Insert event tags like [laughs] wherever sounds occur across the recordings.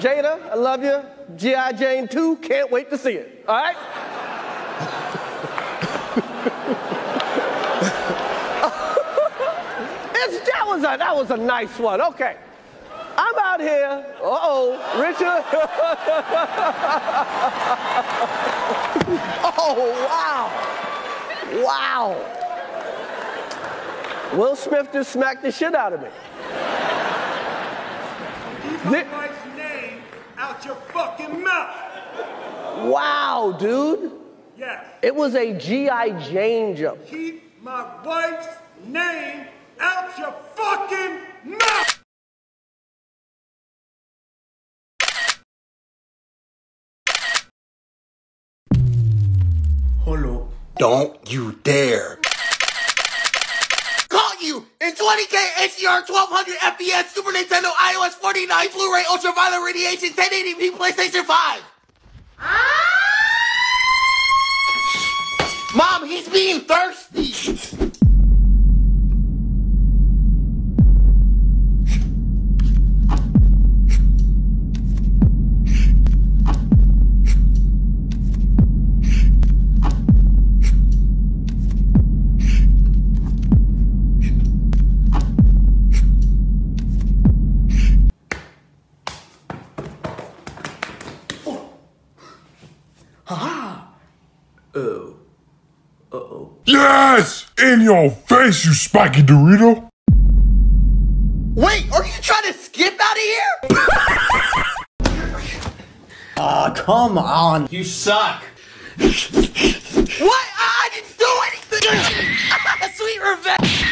Jada, I love you. G.I. Jane 2, can't wait to see it. All right? [laughs] It's, that, was a, that was a nice one. Okay. I'm out here. Uh oh, Richard. [laughs] oh, wow. Wow. Will Smith just smacked the shit out of me. Keep my wife's name out your fucking mouth. Wow, dude. Yes. It was a G.I. Jane jump. Keep my wife's name out your fucking mouth. Hello. Don't you dare. You in 20K HDR 1200 FPS Super Nintendo iOS 49 Blu-ray Ultraviolet Radiation 1080p PlayStation 5. Ah! Mom, he's being thirsty. Oh. Uh-oh. Yes! In your face, you spiky Dorito! Wait, are you trying to skip out of here? [laughs] Ah, come on. You suck. What? I didn't do anything. A [laughs] sweet revenge.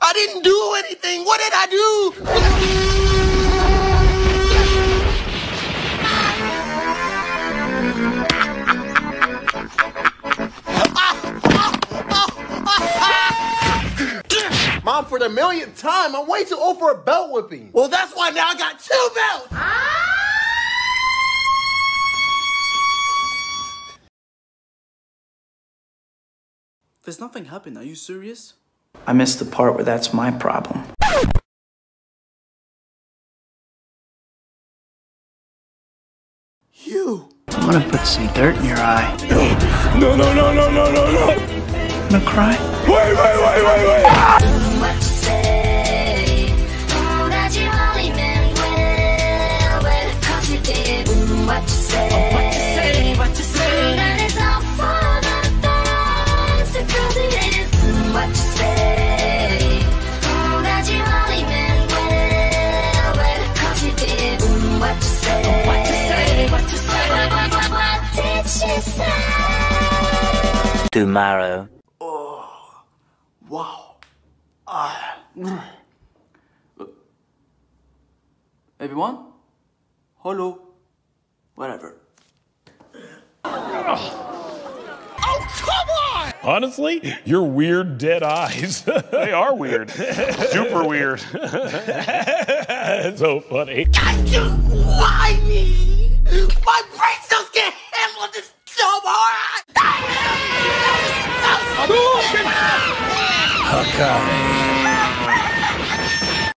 I didn't do anything. What did I do? Mom, for the millionth time, I'm way too old for a belt whipping. Well, that's why now I got two belts. Ah! There's nothing happened. Are you serious? I missed the part where that's my problem. You. I'm gonna put some dirt in your eye. No, no, no, no, no, no, no! I'm gonna cry. Wait, wait, wait, wait, wait! What tomorrow. Oh, wow. Ah. Everyone? Hello? Whatever. Oh, come on! Honestly, your weird dead eyes. [laughs] they are weird. Super weird. [laughs] so funny. Why me? My brain cells can't handle this so hard! cara.